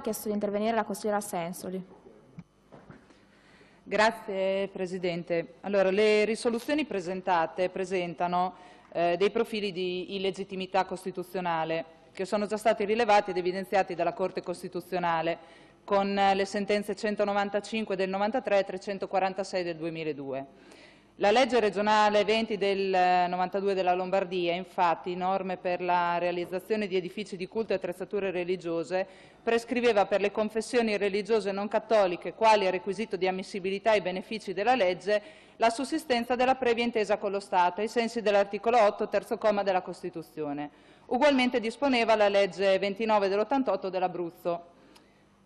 Ha chiesto di intervenire la consigliera Sensoli. Grazie Presidente. Allora, le risoluzioni presentate presentano eh, dei profili di illegittimità costituzionale che sono già stati rilevati ed evidenziati dalla Corte Costituzionale con le sentenze 195 del 93 e 346 del 2002. La legge regionale 20 del 92 della Lombardia, infatti, norme per la realizzazione di edifici di culto e attrezzature religiose, prescriveva per le confessioni religiose non cattoliche, quali requisito di ammissibilità ai benefici della legge, la sussistenza della previa intesa con lo Stato, ai sensi dell'articolo 8, terzo comma della Costituzione. Ugualmente disponeva la legge 29 dell'88 dell'Abruzzo.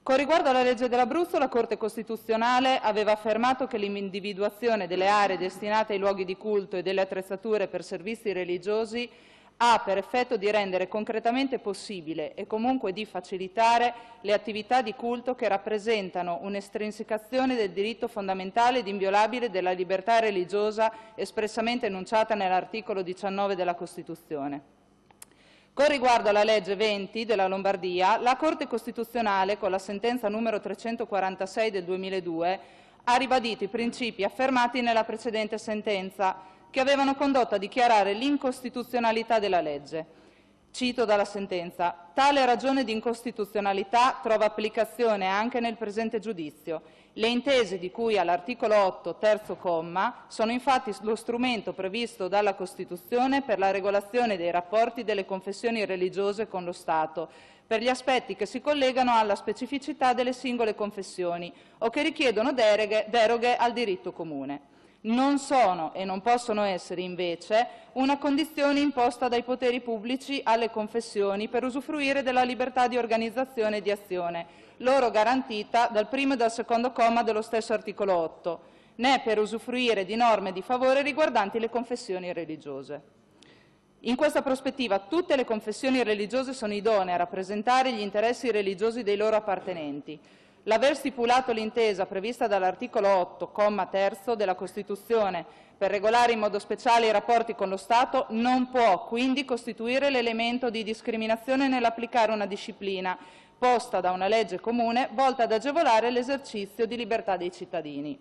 Con riguardo alla legge dell'Abruzzo, la Corte Costituzionale aveva affermato che l'individuazione delle aree destinate ai luoghi di culto e delle attrezzature per servizi religiosi ha per effetto di rendere concretamente possibile e comunque di facilitare le attività di culto che rappresentano un'estrinsecazione del diritto fondamentale ed inviolabile della libertà religiosa espressamente enunciata nell'articolo 19 della Costituzione. Con riguardo alla legge 20 della Lombardia, la Corte Costituzionale, con la sentenza numero 346 del 2002, ha ribadito i principi affermati nella precedente sentenza che avevano condotto a dichiarare l'incostituzionalità della legge. Cito dalla sentenza: «Tale ragione di incostituzionalità trova applicazione anche nel presente giudizio. Le intese di cui all'articolo 8, terzo comma, sono infatti lo strumento previsto dalla Costituzione per la regolazione dei rapporti delle confessioni religiose con lo Stato, per gli aspetti che si collegano alla specificità delle singole confessioni o che richiedono deroghe, deroghe al diritto comune non sono e non possono essere invece una condizione imposta dai poteri pubblici alle confessioni per usufruire della libertà di organizzazione e di azione, loro garantita dal primo e dal secondo comma dello stesso articolo 8, né per usufruire di norme di favore riguardanti le confessioni religiose. In questa prospettiva tutte le confessioni religiose sono idonee a rappresentare gli interessi religiosi dei loro appartenenti, L'aver stipulato l'intesa prevista dall'articolo 8, comma terzo della Costituzione per regolare in modo speciale i rapporti con lo Stato non può quindi costituire l'elemento di discriminazione nell'applicare una disciplina posta da una legge comune volta ad agevolare l'esercizio di libertà dei cittadini.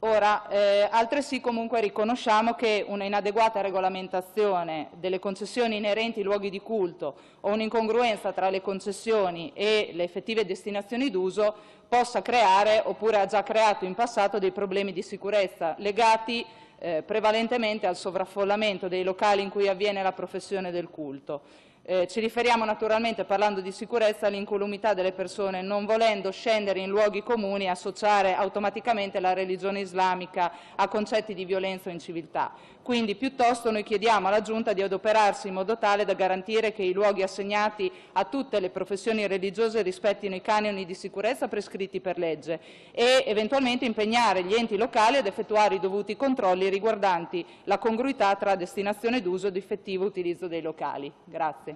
Ora, eh, altresì comunque riconosciamo che una inadeguata regolamentazione delle concessioni inerenti ai luoghi di culto o un'incongruenza tra le concessioni e le effettive destinazioni d'uso possa creare, oppure ha già creato in passato, dei problemi di sicurezza legati eh, prevalentemente al sovraffollamento dei locali in cui avviene la professione del culto. Eh, ci riferiamo naturalmente, parlando di sicurezza, all'incolumità delle persone, non volendo scendere in luoghi comuni e associare automaticamente la religione islamica a concetti di violenza o inciviltà. Quindi piuttosto noi chiediamo alla Giunta di adoperarsi in modo tale da garantire che i luoghi assegnati a tutte le professioni religiose rispettino i canoni di sicurezza prescritti per legge e eventualmente impegnare gli enti locali ad effettuare i dovuti controlli riguardanti la congruità tra destinazione d'uso ed effettivo utilizzo dei locali. Grazie.